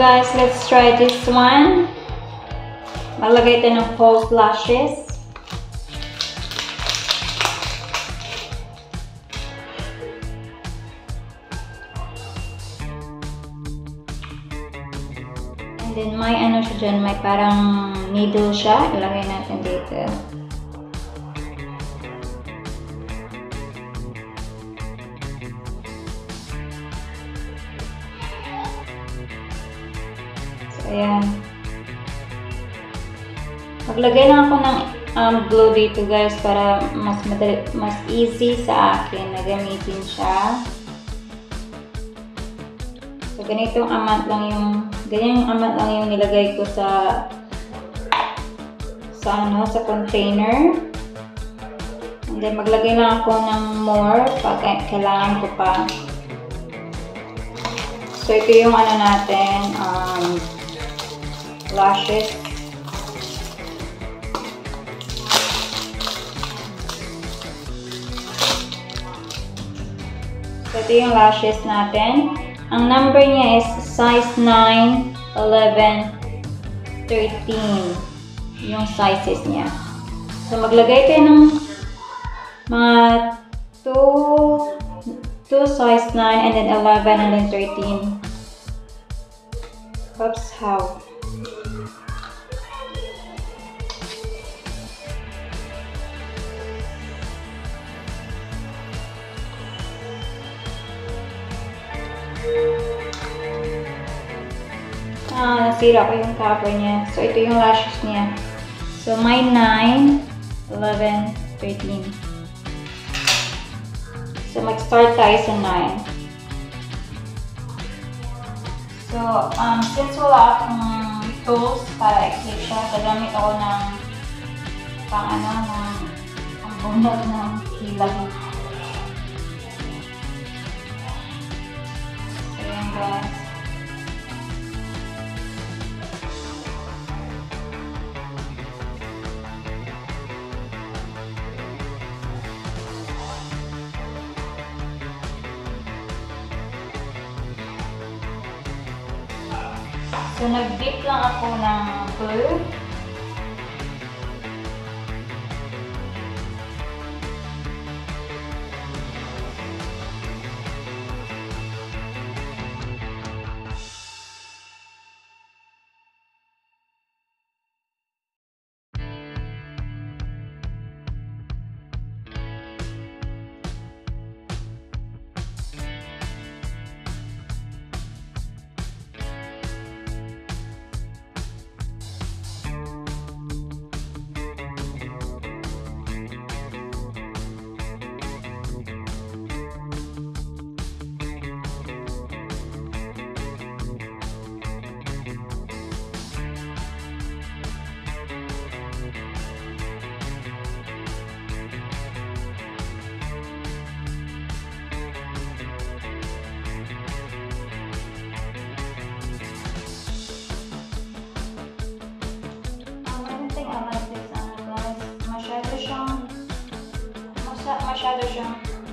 guys, let's try this one. Maglagay tayo ng false lashes. And then may ano siya dyan, may parang needle siya. Ilagay natin dito. Ayan. Maglagay lang ako ng um, glue dito guys para mas madali, mas easy sa akin na gamitin siya. So, ganitong amount lang yung, ganyang amount lang yung nilagay ko sa, sa ano, sa container. And then, maglagay lang ako ng more pag kailangan ko pa. So, ito yung ano natin, um, lashes. So, ito yung lashes natin. Ang number niya is size 9, 11, 13. Yung sizes niya. So, maglagay kayo ng mga 2, 2 size 9, and then 11, and then 13. Oops, how? Ah, nasira ko yung cover niya. So, ito yung lashes niya. So, may 9, 11, 13. So, mag-start tayo sa 9. So, um, since wala akong tools para i-clip siya, gagamit ako ng pang ano, ng ang bunod ng hilag. So, nag-dip lang ako ng glue.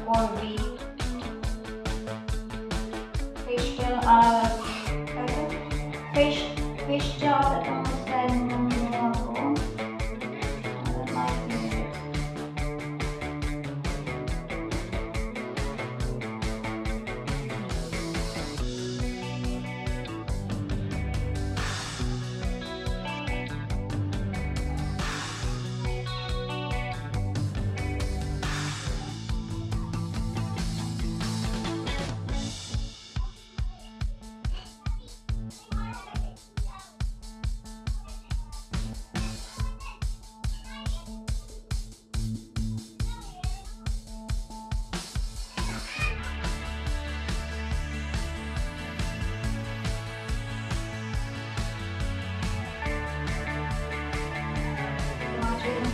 Siyang curvy. Facial, ah, ano?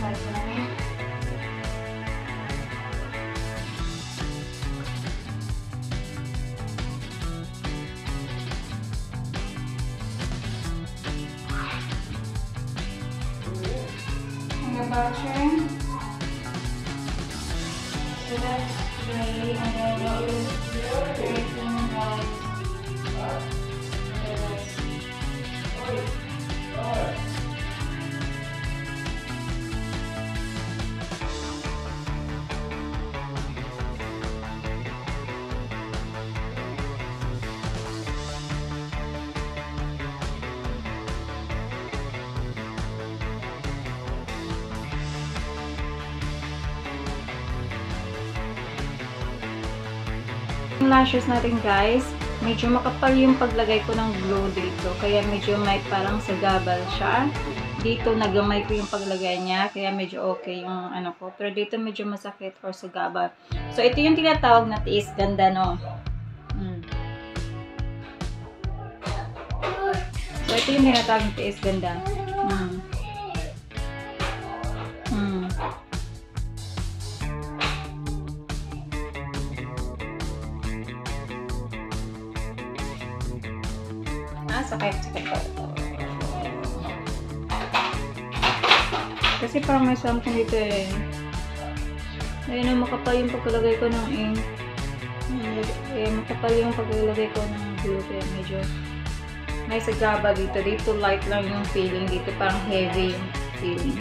Mga chicken guys, ano? Yung lashes natin guys, medyo makapal yung paglagay ko ng glue dito. Kaya medyo may parang sagabal siya. Dito nagamay ko yung paglagay niya. Kaya medyo okay yung ano ko. Pero dito medyo masakit or sagabal. So ito yung tinatawag na tiis ganda no. Mm. So ito yung tinatawag na tiis ganda. Ah, sakit. Sakit pa. Kasi parang may something dito eh. Ayun na makapal yung pagkalagay ko ng ink. Eh, makapal yung pagkalagay ko ng glue. Kaya medyo may sagaba dito. Dito light lang yung feeling. Dito parang heavy yung feeling.